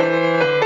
Música